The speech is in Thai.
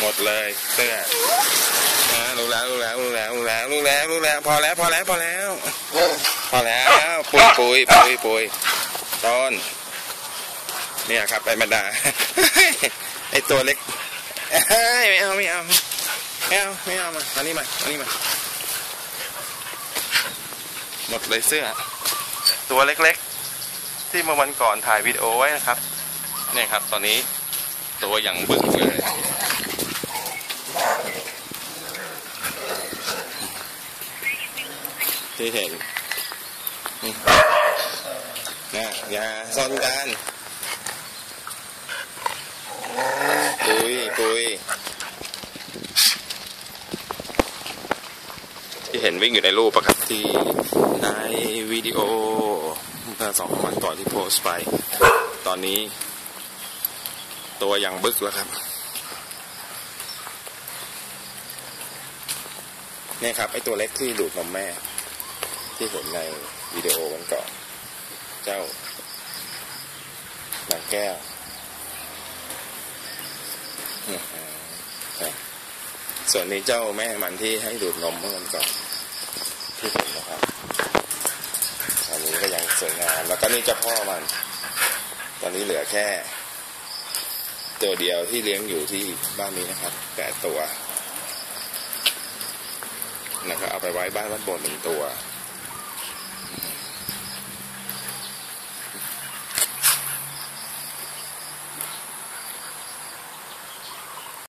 หมดเลยเสื้ออ่ารู้แล้วรู้แล้วรู้แล้วรู้แล้วรู้แล้วรู้แล้วพอแล้วพอแล้วพอแล้วพอแล้วปุยปุยปุยปุยต้นเนี่ยครับไอ้บรรดาไอ้ตัวเล็กไม่เอาไม่เอาไม่เอาไม่เอามาอันนี้มาอันนี้มาหมดเลยเสื้อ ตัวเล็กๆ ที่เมื่อวันก่อนถ่ายวิดีโอไว้นะครับ เนี่ยครับ ตอนนี้ตัวอย่างบึกเลย ที่เห็นนะอย่าซ่อนกันปุยปุยที่เห็นวิ่งอยู่ในรูปอะครับที่ในวิดีโอเมื่อสองวันก่อนที่โพสต์ไป ตอนนี้ ตัวอย่างบึกแล้วครับนี่ครับไอตัวเล็กที่ดูดนมแม่ ที่เห็นในวิดีโอวันก่อน เจ้านางแก้วส่วนนี้เจ้าแม่มันที่ให้ดูดนมเมื่อวันก่อนที่เห็นนะครับอันนี้ก็ยังสวยงามแล้วก็นี่เจ้าพ่อมัน ตอนนี้เหลือแค่ ตัวเดียวที่เลี้ยงอยู่ที่บ้านนี้นะครับแปดตัวนะครับเอาไปไว้บ้านวัดโบนหนึ่งตัว